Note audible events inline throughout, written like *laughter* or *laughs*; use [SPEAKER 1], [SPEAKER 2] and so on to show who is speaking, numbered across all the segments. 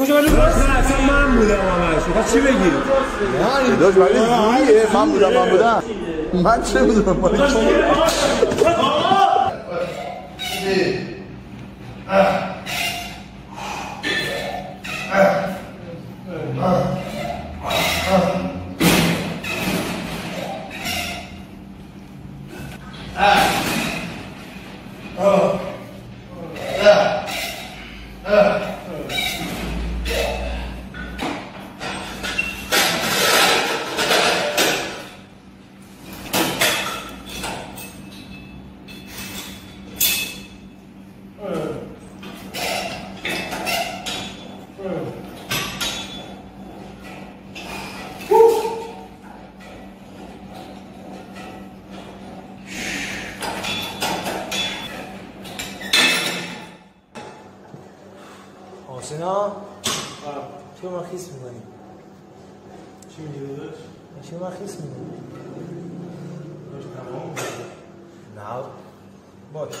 [SPEAKER 1] ولی اصلا من بودم همش چی بگی؟
[SPEAKER 2] داشت ولی زوریه. من بودم من بودم. من چه بودم؟
[SPEAKER 3] حسینا چه ما خیس می‌کنی
[SPEAKER 1] چی میگی داداش؟
[SPEAKER 3] چه ما خیس می‌کنی
[SPEAKER 1] داداش تمام
[SPEAKER 3] نه. باش.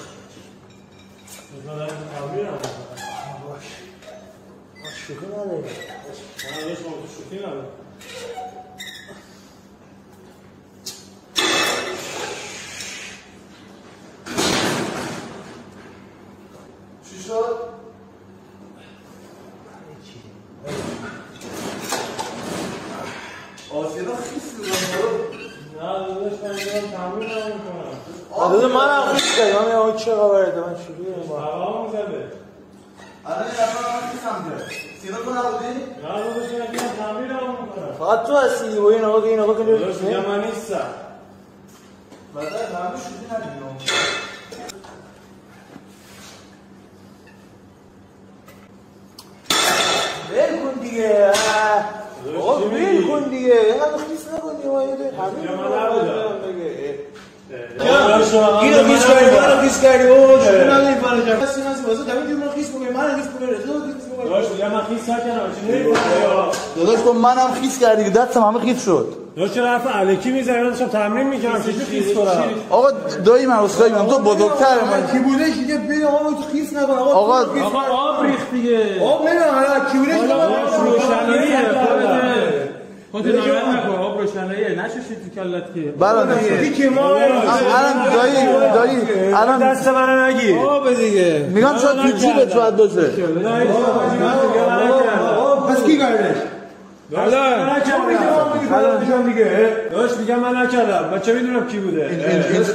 [SPEAKER 3] باش. شوخی نداری.
[SPEAKER 1] شوخی ندارم.
[SPEAKER 2] چی شد؟ آسینا خیس
[SPEAKER 1] نه داداش من
[SPEAKER 3] هم خیس کردم من آقا چه خبره؟ من شروع کنیم با
[SPEAKER 1] هوا زده
[SPEAKER 2] الان یه نفر من خیسم کرد سینا تو نبودی؟
[SPEAKER 1] نه داداش من دارم تعمیر نمی‌کنم
[SPEAKER 3] فقط تو هستی. با این آقا که این آقا که
[SPEAKER 1] داداش میگم من نیستم.
[SPEAKER 2] بعد همه شوخی ندیدم
[SPEAKER 3] ول کن دیگه. ول
[SPEAKER 1] میگی؟
[SPEAKER 3] کن دیگه. اینقدر خیس نکن دیگه. ما یه ده همین
[SPEAKER 1] من
[SPEAKER 3] رو
[SPEAKER 1] نبودم.
[SPEAKER 3] بگه.
[SPEAKER 1] داداش
[SPEAKER 3] اینو خیس کردی منو خیس کردی او شوخی نداری فلان جان هستی هستی واسه دمی دیگه خیس کنی من خیس رضا خیس
[SPEAKER 1] من خیس چی نمیگی
[SPEAKER 2] داداش تو منم خیس کردی دستم همه خیس شد
[SPEAKER 1] داداش چرا حرف الکی می‌زنی من داشتم تمرین می‌کردم چه خیس کنم
[SPEAKER 2] آقا دایی من اصخایی من تو بزرگتر من
[SPEAKER 3] کی بوده دیگه ببین آقا تو خیس نکن آقا
[SPEAKER 2] آقا
[SPEAKER 1] آب ریخت دیگه
[SPEAKER 3] آب نمی‌دونم حالا کی بوده
[SPEAKER 1] روشناییه خودت ناراحت نکن آب روشناییه نشوشی تو کلت که
[SPEAKER 2] برادر
[SPEAKER 3] کی ما
[SPEAKER 2] الان دایی دایی الان
[SPEAKER 1] دست منو نگیر
[SPEAKER 3] آب دیگه
[SPEAKER 2] میگم شاید تو جیبت باید باشه
[SPEAKER 3] پس کی کردش
[SPEAKER 1] الان دیگه داشت میگم من نکردم من چه می‌دونم کی بوده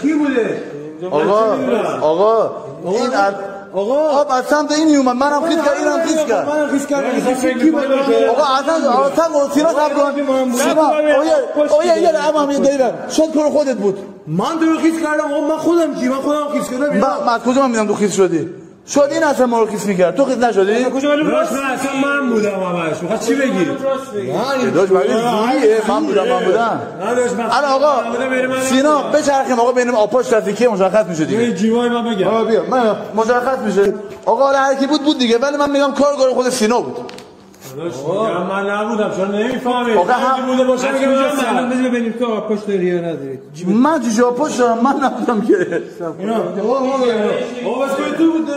[SPEAKER 3] کی بوده
[SPEAKER 2] آقا آقا این
[SPEAKER 3] آقا.
[SPEAKER 2] آب از سمت این اومد منم خیس کرد اینم خیس کرد.
[SPEAKER 3] من خیس کردم. کی بوده
[SPEAKER 2] آقا اصلا اصلا سینا سب کن سینا اوه اوه یه لحظه هم یه دقیقه شد کار خودت بود.
[SPEAKER 3] من تو خیس کردم. آقا من خودم کی من خودم خیس کردم.
[SPEAKER 2] من من از کجا من میدم تو خیس شدی؟ شد این اصلا ما رو خیس می‌کرد تو خیس نشدی؟
[SPEAKER 1] کجا ولی راست من اصلا من بودم همش می‌خواد چی بگی؟
[SPEAKER 2] داشت ولی زوریه من بودم. من بودم
[SPEAKER 1] نه داشت من
[SPEAKER 2] الان آقا سینا بچرخیم آقا بین آپاش تفیکی مشخص میشه دیگه.
[SPEAKER 1] جیوای من بگم.
[SPEAKER 2] آقا بیا. من مشخص میشه. آقا حالا هر کی بود بود دیگه. ولی من میگم کارگار خود سینا بود.
[SPEAKER 1] داداش میگم من نبودم چرا نمی‌فهمی؟
[SPEAKER 2] آقا هم-
[SPEAKER 1] بوده باشه؟ میگم راستم
[SPEAKER 3] بذار ببینیم تو آقا پشت داری یا نداری.
[SPEAKER 2] من تو جاپاش دارم من نبودم که.
[SPEAKER 3] اینا آقا آقا بس کوی تو بود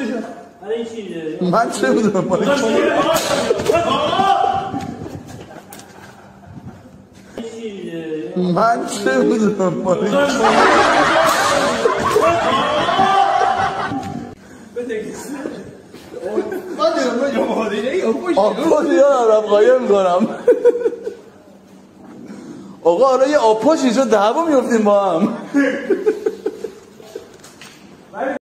[SPEAKER 2] من چه بودم؟ من چه بودم؟ آقا یارم قایم کنم. آقا حالا یه آپاش اینجا دعوا میفتیم با هم. *laughs*